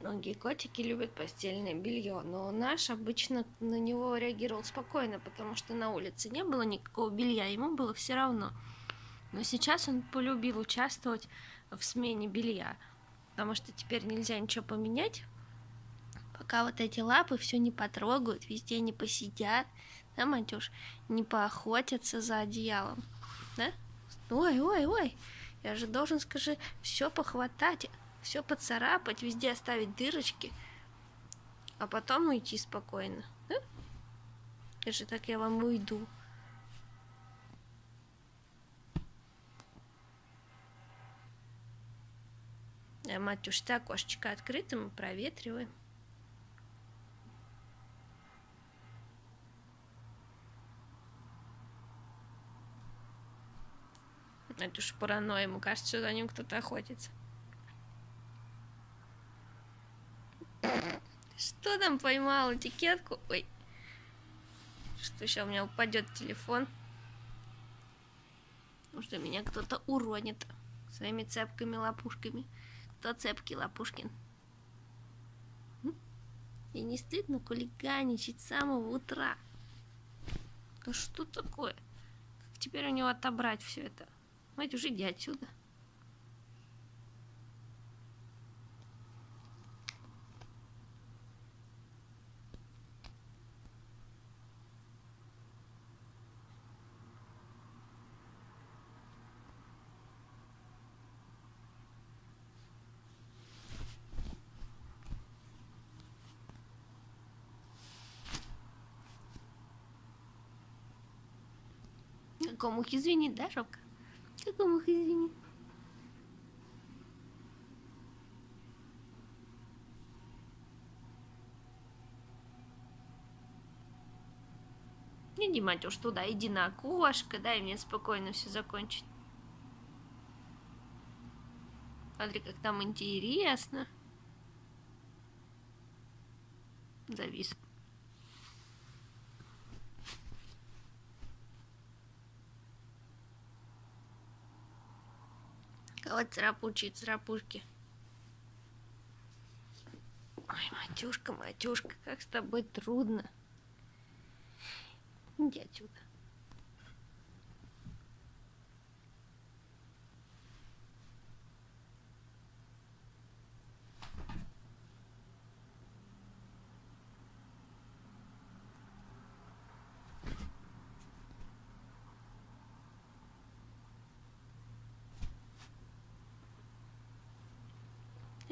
Многие котики любят постельное белье, но наш обычно на него реагировал спокойно, потому что на улице не было никакого белья, ему было все равно. Но сейчас он полюбил участвовать в смене белья, потому что теперь нельзя ничего поменять, пока вот эти лапы все не потрогают, везде не посидят, да, Матюш, не поохотятся за одеялом, да? Ой, ой, ой, я же должен, скажи, все похватать, все поцарапать, везде оставить дырочки, а потом уйти спокойно. Да? Это же так я вам уйду. А мать уж так окошечко открыто, мы проветриваем. Это уж паранойя, ему кажется, что за ним кто-то охотится. Что там поймал? Этикетку? Ой. Что сейчас у меня упадет телефон? Потому что меня кто-то уронит своими цепками, лопушками. Кто цепкий, Лопушкин? И не стыдно хулиганичать с самого утра? Да что такое? Как теперь у него отобрать все это? Мать, уже иди отсюда. Какому извини, да, Робка? Какому извини? Иди, Матюш, туда, иди на окошко, дай мне спокойно все закончить. Смотри, как там интересно. Завис. Вот царапучие царапушки. Ой, матюшка, матюшка, как с тобой трудно. Иди отсюда.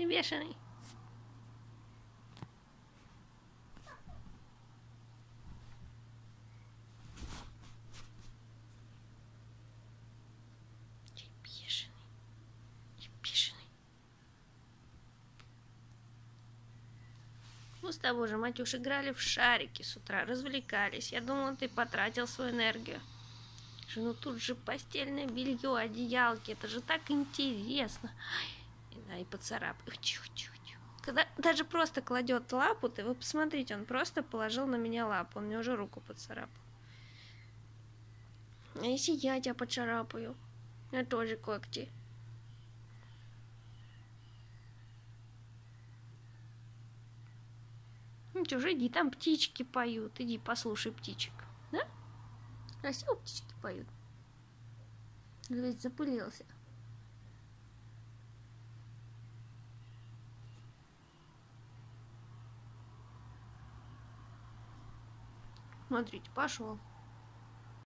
Бешеный. Мы с тобой же, Матюш, играли в шарики с утра, развлекались. Я думала, ты потратил свою энергию. Ну тут же постельное белье, одеялки. Это же так интересно. Ай и поцарапаю. Когда даже просто кладет лапу, ты вы посмотрите, он просто положил на меня лапу, он мне уже руку поцарапал. А если я тебя поцарапаю? Я тоже когти. Ну что иди, там птички поют. Иди, послушай птичек. Да? Красиво птички поют. Ведь запылился. Смотрите, пошел.